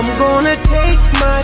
I'm gonna take my